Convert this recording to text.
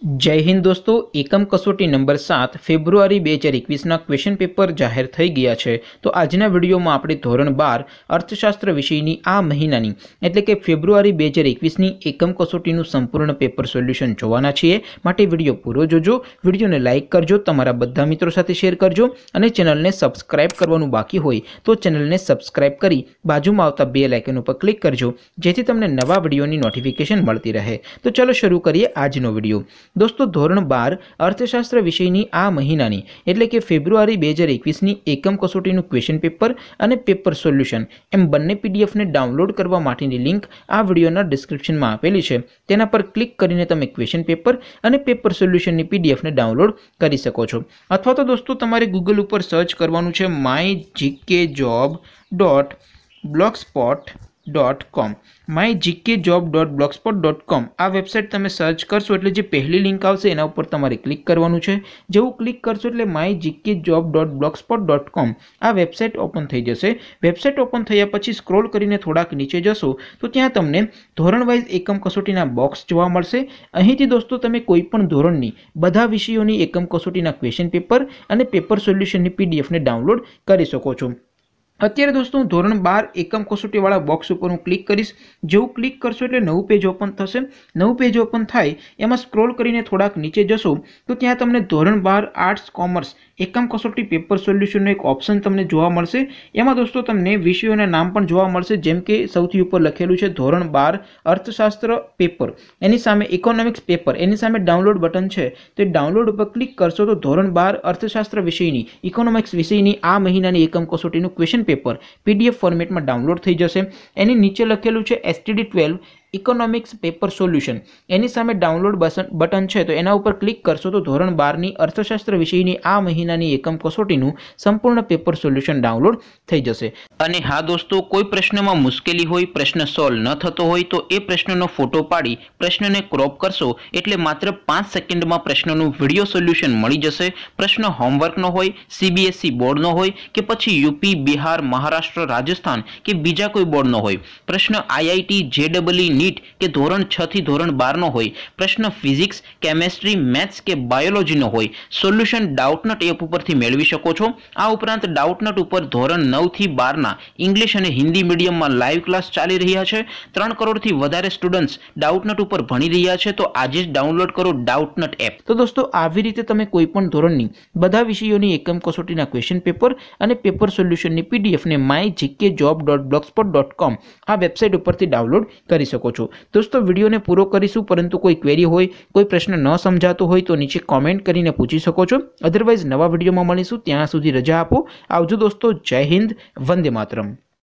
જય હિન્દ દોસ્તો, એકમ કસોટી નંબર સાત, ફેબ્રુઆરી બે હજાર એકવીસના ક્વેશ્ચન પેપર જાહેર થઈ ગયા છે. તો આજના વિડીયોમાં આપણે ધોરણ બાર, અર્થશાસ્ત્ર વિષયની આ મહિનાની, એટલે કે ફેબ્રુઆરી બે હજાર એકવીસની એકમ કસોટીનું સંપૂર્ણ પેપર સોલ્યુશન જોવાના છીએ. માટે વીડિયો પૂરો જોજો. વિડીયોને લાઇક કરજો, તમારા બધા મિત્રો સાથે શેર કરજો અને ચેનલને સબસ્ક્રાઇબ કરવાનું બાકી હોય તો ચેનલને સબસ્ક્રાઇબ કરી બાજુમાં આવતા બે લાઇકન ઉપર ક્લિક કરજો, જેથી તમને નવા વિડીયોની નોટિફિકેશન મળતી રહે. તો ચલો શરૂ કરીએ આજનો વીડિયો. દોસ્તો, ધોરણ બાર અર્થશાસ્ત્ર વિષયની આ મહિનાની, એટલે કે ફેબ્રુઆરી બે હજાર એકવીસની એકમ કસોટીનું ક્વેશ્ચન પેપર અને પેપર સોલ્યુશન એમ બંને પીડીએફને ડાઉનલોડ કરવા માટેની લિંક આ વિડીયોના ડિસ્ક્રિપ્શનમાં આપેલી છે. તેના પર ક્લિક કરીને તમે ક્વેશ્ચન પેપર અને પેપર સોલ્યુશનની પીડીએફને ડાઉનલોડ કરી શકો છો. અથવા તો દોસ્તો, તમારે ગૂગલ ઉપર સર્ચ કરવાનું છે my GK job dot blog spot dot com my GK job dot blogspot dot com આ વેબસાઇટ તમે સર્ચ કરશો એટલે જે પહેલી લિંક આવશે એના ઉપર તમારે ક્લિક કરવાનું છે. જેવું ક્લિક કરશો એટલે my GK job dot blogspot dot com આ વેબસાઇટ ઓપન થઈ જશે. વેબસાઇટ ઓપન થયા પછી સ્ક્રોલ કરીને થોડાક નીચે જશો, તો ત્યાં તમને ધોરણ વાઇઝ એકમ કસોટીના બોક્સ જોવા મળશે. અહીંથી દોસ્તો, તમે કોઈપણ ધોરણની બધા વિષયોની એકમ કસોટીના ક્વેશ્ચન પેપર અને પેપર સોલ્યુશનની પીડીએફને ડાઉનલોડ કરી શકો છો. અત્યારે દોસ્તો હું ધોરણ બાર એકમ કસોટીવાળા બોક્સ ઉપર હું ક્લિક કરીશ. જેવું ક્લિક કરશો એટલે નવું પેજ ઓપન થશે. નવું પેજ ઓપન થાય, એમાં સ્ક્રોલ કરીને થોડાક નીચે જશો, તો ત્યાં તમને ધોરણ બાર આર્ટ્સ કોમર્સ એકમ કસોટી પેપર સોલ્યુશનનો એક ઓપ્શન તમને જોવા મળશે. એમાં દોસ્તો તમને વિષયોના નામ પણ જોવા મળશે, જેમ કે સૌથી ઉપર લખેલું છે ધોરણ બાર અર્થશાસ્ત્ર પેપર એની સામે ઇકોનોમિક્સ પેપર એની સામે ડાઉનલોડ બટન છે. તે ડાઉનલોડ ઉપર ક્લિક કરશો તો ધોરણ બાર અર્થશાસ્ત્ર વિષયની ઇકોનોમિક્સ વિષયની આ મહિનાની એકમ કસોટીનું ક્વેશ્ચન પેપર પીડીએફ ફોર્મેટમાં ડાઉનલોડ થઈ જશે. એની નીચે લખેલું છે STD twelve economics paper solution એની સામે ડાઉનલોડ બટન છે, તો એના ઉપર ક્લિક કરશો તો ધોરણ બારની અર્થશાસ્ત્ર વિષયની આ મહિનાની એકમ કસોટીનું સંપૂર્ણ પેપર સોલ્યુશન ડાઉનલોડ થઈ જશે. અને હા દોસ્તો, કોઈ પ્રશ્નમાં મુશ્કેલી હોય, પ્રશ્ન સોલ્વ ન થતો હોય, તો એ પ્રશ્નનો ફોટો પાડી પ્રશ્નને ક્રોપ કરશો એટલે માત્ર પાંચ સેકન્ડમાં પ્રશ્નનું વીડિયો સોલ્યુશન મળી જશે. પ્રશ્ન હોમવર્કનો હોય સીબીએસઈ બોર્ડનો હોય, કે પછી યુપી, બિહાર, મહારાષ્ટ્ર, રાજસ્થાન કે બીજા કોઈ બોર્ડનો હોય. પ્રશ્ન આઈઆઈટી, જેડબલઈ નીટ કે ધોરણ છ થી ધોરણ બારનો હોય પ્રશ્ન ફિઝિક્સ કેમેસ્ટ્રી મેથ્સ કે બાયોલોજીનો હોય સોલ્યુશન ડાઉટનટ એપ ઉપરથી મેળવી શકો છો આ ઉપરાંત ડાઉટનટ ઉપર ધોરણ નવથી બારના ઇંગ્લિશ અને હિન્દી મીડિયમમાં લાઈવ ક્લાસ ચાલી રહ્યા છે ત્રણ કરોડથી વધારે સ્ટુડન્ટ્સ ડાઉટનટ ઉપર ભણી રહ્યા છે તો આજે જ ડાઉનલોડ કરો ડાઉટનટ એપ તો દોસ્તો, આવી રીતે તમે કોઈપણ ધોરણની બધા વિષયોની એકમ કસોટીના ક્વેશ્ચન પેપર અને પેપર સોલ્યુશનની પીડીએફને my GK job dot blogspot dot com આ વેબસાઇટ ઉપરથી ડાઉનલોડ કરી છો. દોસ્તો, વિડીયોને પૂરો કરીશું, પરંતુ કોઈ ક્વેરી હોય, કોઈ પ્રશ્ન ન સમજાતો હોય, તો નીચે કોમેન્ટ કરીને પૂછી શકો છો. અધરવાઇઝ નવા વિડીયોમાં મળીશું. ત્યાં સુધી રજા આપો. આવજો દોસ્તો, જય હિન્દ, વંદે માતરમ.